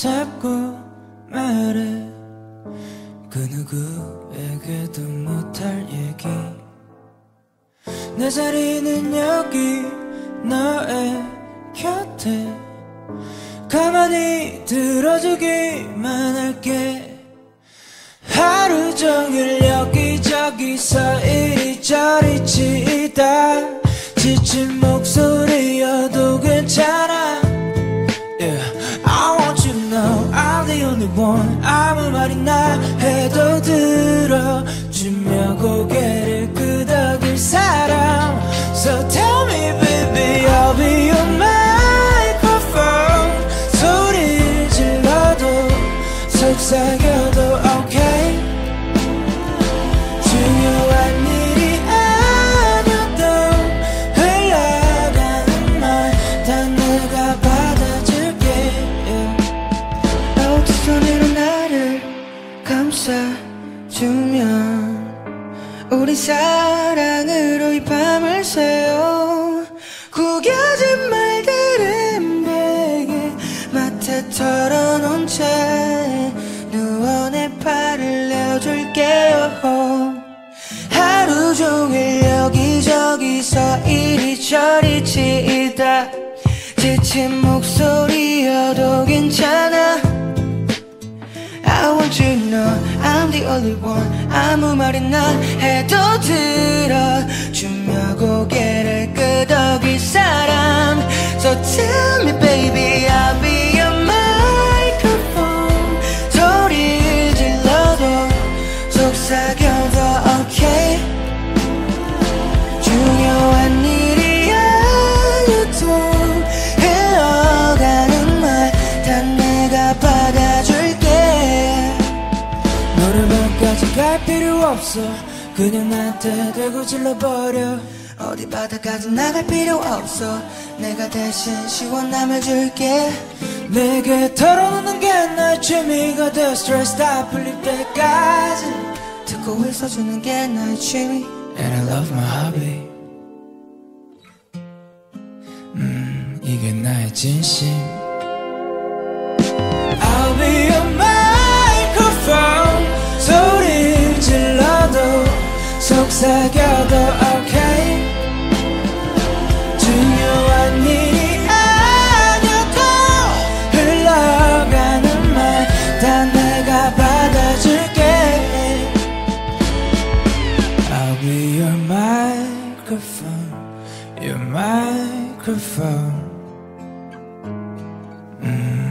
자꾸 말해. 그 누구에게도 못할 얘기. 내 자리는 여기 너의 곁에. 가만히 들어주기만 할게. 하루 종일 여기저기서 이리저리 치다. 지친 only 아무 말이나 해도 들어주며 고개를 끄덕일 사람 감싸주면 우리 사랑으로 이 밤을 새요 구겨진 말들은 베개 마트 털어놓은 채 누워 내 팔을 내어줄게요 하루 종일 여기저기서 이리저리 치이다 지친 목소리 the only one 아무 말이나 해도 들 필요 없어. 그냥 나한테 대고 질러버려. 어디 바다까지 나갈 필요 없어. 내가 대신 시원함을 줄게. 내게 털어놓는 게 나의 취미가 돼. 스트레스 다 풀릴 때까지 듣고 있어주는 게 나의 취미. And I love my hobby. 음 이게 나의 진심 속삭여도 okay 중요한 일이 아니어도 흘러가는 말 다 내가 받아줄게 I'll be your microphone Your microphone 음.